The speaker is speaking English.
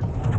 two, three.